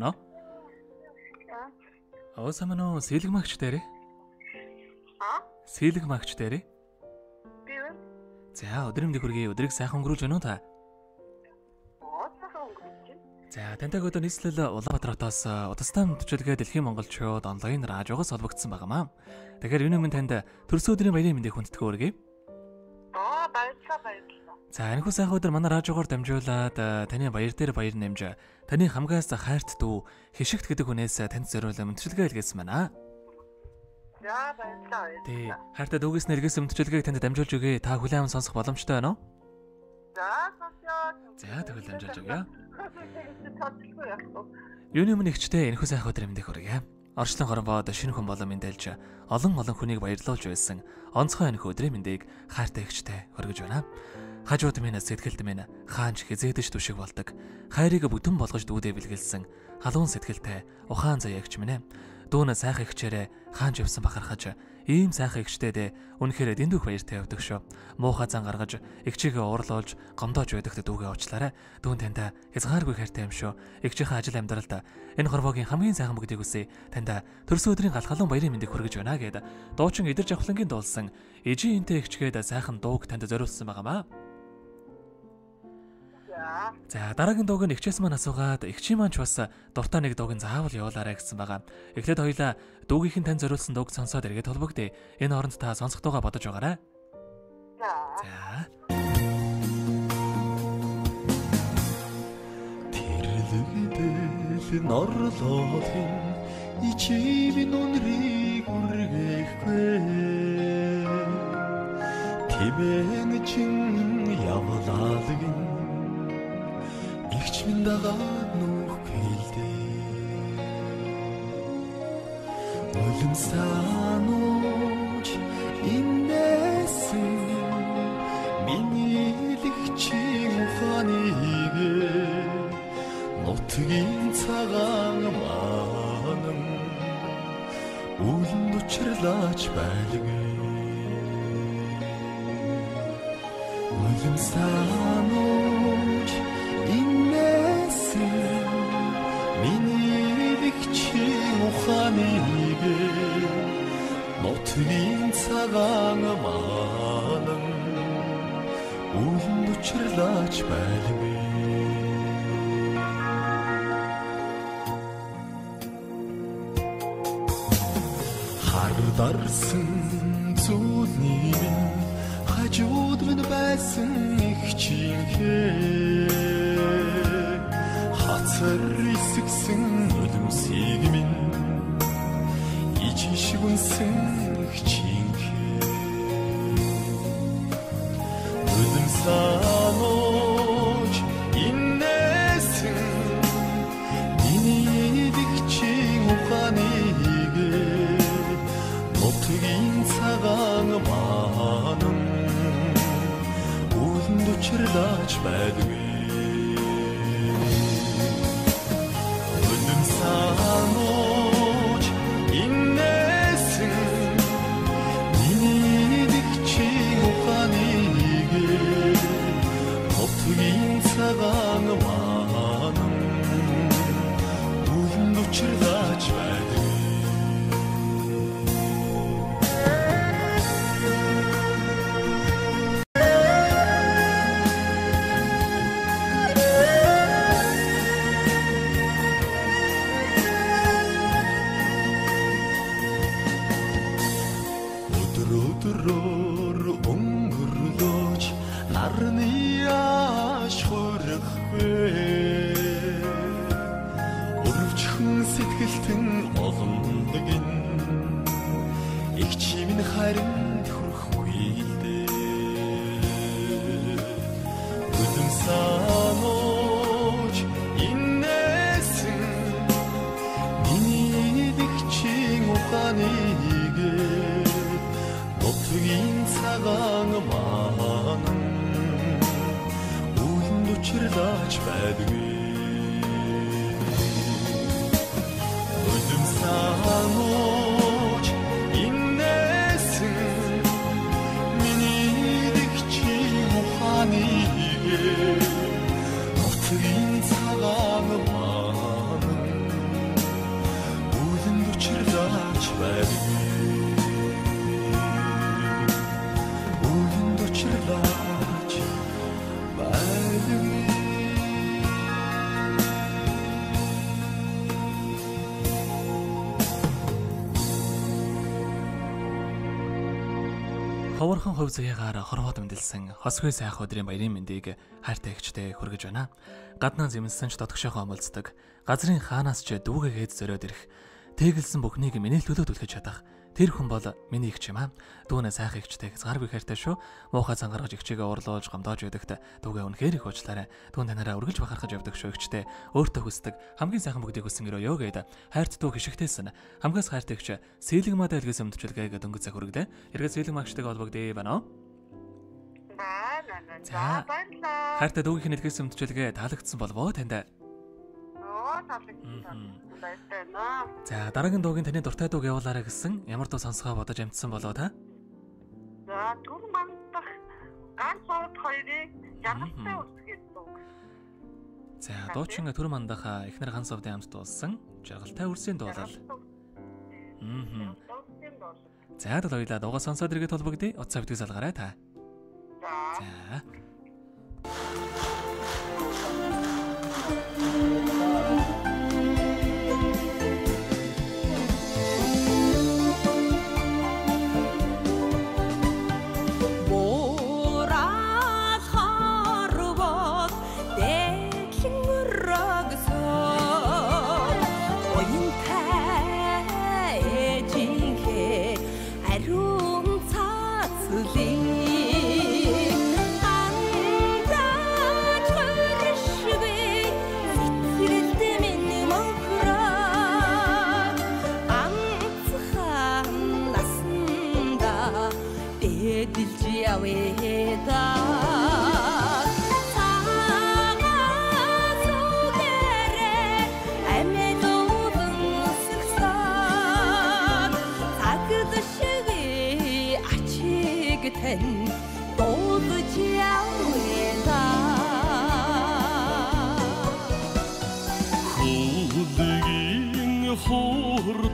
Ано? Аа самано сэлэг магч дээрээ? Аа? Сэлэг магч дээрээ? Би юу? За өдрөмд хүргэе. Өдрийг сайхан өнгөрүүлж байна уу та? За тантай өдөр нийслэл Улаанбаатар хотоос удастан төчөлгээ Дэлхийн Монголчууд онлайн радиогоос холбогдсон байнамаа. Тэгэхээр энэ өмнө танд төрсөн өдрийн баярын мэндийг хүндэтгэх өргөе. Аа, баярлалаа баярлалаа. За энэхүү сайхан өдөр манай радиогоор дамжуулаад э, таны баяр дээр баяр нэмж таны хамгаас хайрт дүү хишигт гэдэг хүнээс танд зориулсан мөнтчлэгээ илгээсэн байна. За, баярлалаа. Тий. Хайртай дүүгээс нэргээс мөнтчлэгийг танд дамжуулж өгье. Та хүлээн аван сонсох боломжтой байна уу? За, сонсё. За тэгвэл дамжуулж өгье. Юуны өмнө ихчтэй энэхүү сайхан өдөр мэндийг хүргье. Орчлон хоромбоод шинэ хүн болон мэндэлж олон олон хүнийг баярлуулж байсан онцгой энэхүү өдрийн мэндийг хайртай ихчтэй хүргэж байна. Хажууд минь сэтгэлд минь хаанч хизээдэж түшиг болдог. Хайрыг бүтэн болгож дүүдээ бэлгэлсэн халуун сэтгэлтэй ухаан заяагч минь ээ. Дүүнэ сайхан ихчээрээ хаанч явсан бахархаж ийм сайхан ихчтэйдээ үнэхээр дэндүүх баяртай явдаг шүү. Муухай зан гаргаж ихчигээ уурлуулж гомдоож байдагт дүүгээ уучлаарай. Дүүн таньда хязгааргүй хайртай юм шүү. Ихчийнхээ ажил амьдралд энэ хорвогийн хамгийн сайхан бүгдийг үсэ таньда төрсөн өдрийн галхалуун баярын мэндийг хүргэж байна гэд дуучин идэр жавхлангийн дуулсан ижийн интэй ихчгээд сайхан дууг танд зориулсан байнамаа. За, дараагийн дууг нь ихчээс маань асуугаад ихчийн маань ч бас дуртай нэг дууг нь заавал явуулаарай гэсэн байгаа. Эхлээд хоёлаа дуугийнх нь тань зориулсан дууг сонсоод эргээд холбогдъё. Энэ хооронд та сонсох дууга бодож байгаарай. за. Тэрлэгдэл норлоолын ичивэн үнрийг үргэхгүй Тимэн чин явлаалагын игч минь дагаа нүх гэлдээ Улам санууч инээсэн миний лэгчийн ухааныг нутгийн цагаан маан үлэнд учрлаач байлгүй Улам санууч нутгийн цагаан маан үлэнд учрлаач байлгүй Хардарсан зүйлний минь хажууд минь байсан их чинхээ Хацар исгсэн өлмсийг минь ичиш үнсэн үлэнд учрлаач байдгүй. Өлм санууч инээсэн Миний дэгчийн ухааныг нутгийн цагаан маан үлэнд учрлаач өдрөөр өнгөрлөж нарны яаш хөрөхгүй. Өрөвчхөн сэтгэлтэн олондогин их чимэн харинд Ховорхон хувь заяагаар хорвоод мэндэлсэн хосгүй сайх өдрийн баярын мэндийг хайртай ихчтэй хүргэж байна. Гаднаа зэмлсэн ч дотгошоо омолцдог. Газрын хаанаас ч дүүгээгээд зөрөөд ирэх. Тэгэлсэн бүхнийг миний төлөө түлхэж чадах. Тэр хүн бол миний ихч юм аа. Дүүнээ сайхан ихчтэй хязгааргүй хайртай шүү. Муухай зангаргаж ихчигээ урлуулж гомдоож байдагт дүүгээ үнэхээр их уучлаарай. Дүүн танараа үргэлж бахархаж явдаг шүү ихчтэй. Өөртөө хүсдэг хамгийн сайхан бүгдийг хүсэн өрөө ёо гээд хайрт дүү хишигтэйсэн. Хамгаас хайртай ихч сэлэг мада илгээс өмдчилгээгээ дөнгөж цаг хүргэлээ. Эргээд сэлэг магчтайг холбогдъё байна уу? За. Баярлалаа. Хайртай дүүгийн илгээс өмдчилгээ таалагдсан болов танд. Оо, таалагдсан. Баярлалаа. За дараагийн дуугийн таны дуртай дууг явуулаарай гэсэн ямар дуу сонсгоо бодож амтсан болоо та? За, түр мандах ганц сууд хоёрыг жаргалтай үсгээд дуу. За дуучин төр мандаха эхнэр ганц овдын амт дуулсан жаргалтай үрсийн дуулал. Мм. За дол хоёлаа дуугаа сонсоод иргэд толбогдъё. Утсаа битгий салгаарай та. За. За. Мурал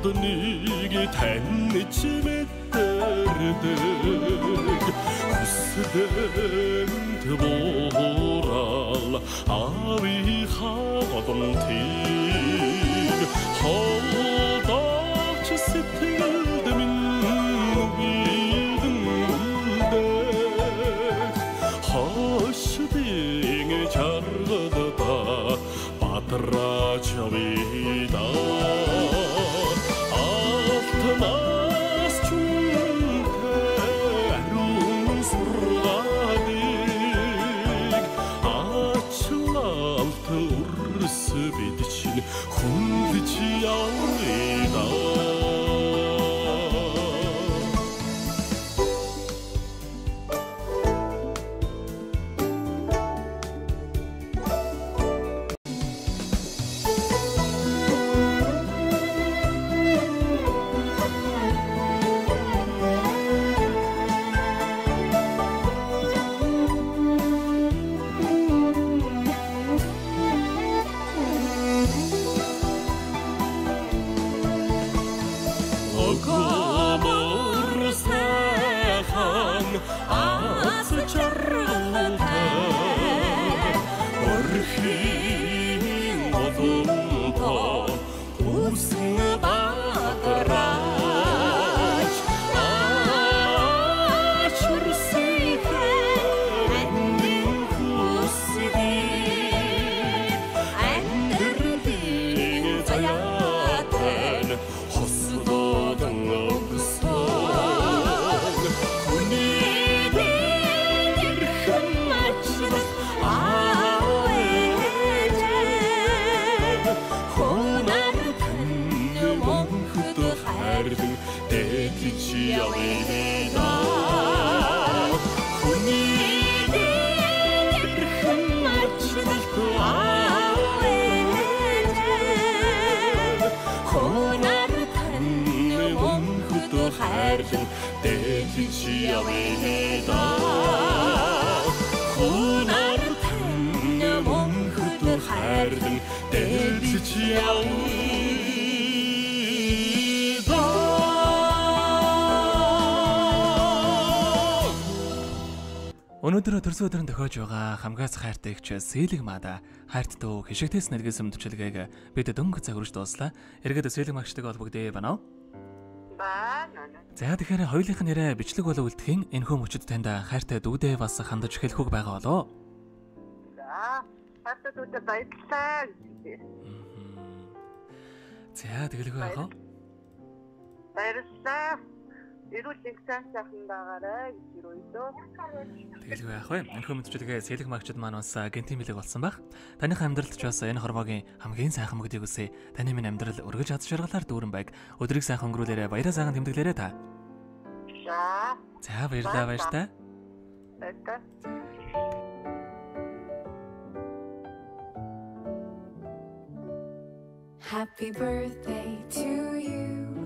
хурдныг таньж мэдэрдэг Хүслэнд буурал ави хагодонтыг Холдооч сэтгэлд минь үгийдэндэг. Хошдын чаргадта батраач вида монхд хайрдан дэглэж явэда Хонар тань монхд хайрдан дэглэж явэда Өнөөдөр төрсөн өдрөнд тохиож байгаа хамгаас хайртай ихч Сэлэг мада хайрт дөө хишигтэйс нэргээс өмдчилгээг бид дөнгө цаг хүрч дууслаа. Эргээд Сэлэг магчтайг холбогдъё байна уу? За тэгэхээр хоёулынх нь нэрээ бичлэг болоо үлдэхийн энэ хөө мөчөд танд хайртай дүүдээ бас хандаж эхлэх үг байгаа болоо. За. Хатад баярлалаа. За тэгэлгүй яах вэ? Баярлалаа. Эрүүл нэгсэн сайхан байгаарай гэж өрөөдөө. Тэгэлгүй яах вэ? Энэ хөө мэдчилгээ сэлэг магчд маань бас гентийн билег болсон байх. Таних амьдралд ч бас энэ хорвоогийн хамгийн сайхан мөгдийг үсэ. Таны минь амьдрал өргөж ад шаргалаар дүүрэн байг. Өдрийг сайхан өнгөрүүлээрэ баяраа сайхан тэмдэглээрэ та. За. За баярлалаа баяр та. Баярлалаа. Happy birthday to you.